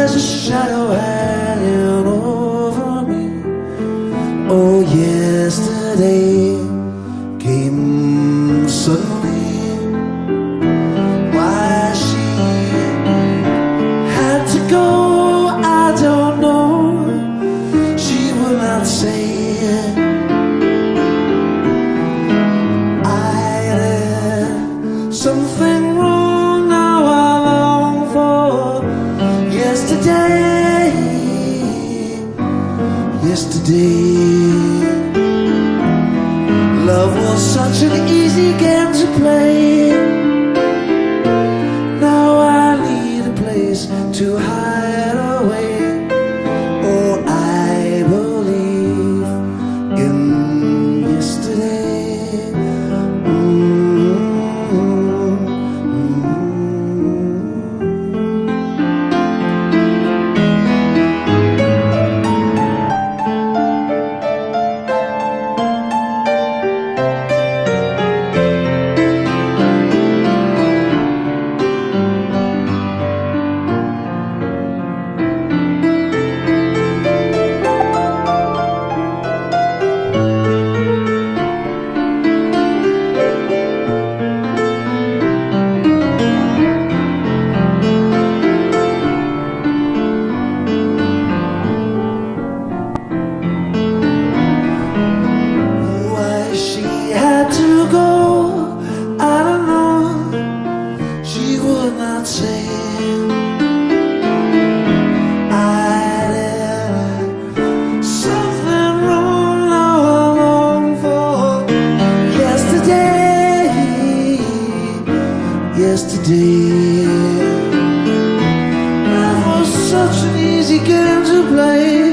There's a shadow hanging over me. Oh, yesterday came suddenly. Why she had to go, I don't know. She would not say. I did something Yesterday. Love was such an easy game to play. Now I need a place to hide Yesterday. That was such an easy game to play.